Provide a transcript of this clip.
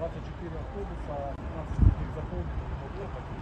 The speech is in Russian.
24 автобуса, 15 из них заполнено,